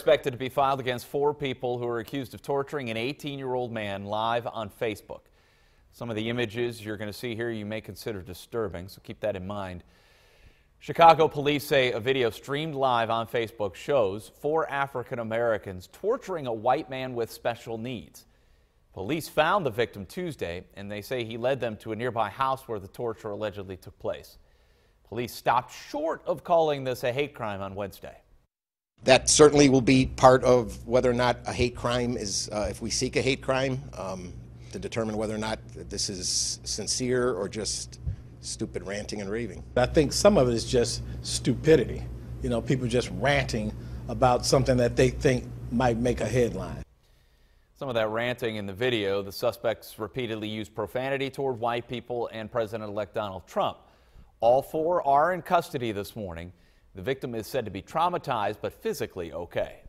expected to be filed against four people who are accused of torturing an 18-year-old man live on Facebook. Some of the images you're going to see here you may consider disturbing, so keep that in mind. Chicago police say a video streamed live on Facebook shows four African Americans torturing a white man with special needs. Police found the victim Tuesday, and they say he led them to a nearby house where the torture allegedly took place. Police stopped short of calling this a hate crime on Wednesday. That certainly will be part of whether or not a hate crime is, uh, if we seek a hate crime, um, to determine whether or not this is sincere or just stupid ranting and raving. I think some of it is just stupidity. You know, people just ranting about something that they think might make a headline. Some of that ranting in the video, the suspects repeatedly used profanity toward white people and President-elect Donald Trump. All four are in custody this morning. The victim is said to be traumatized but physically okay.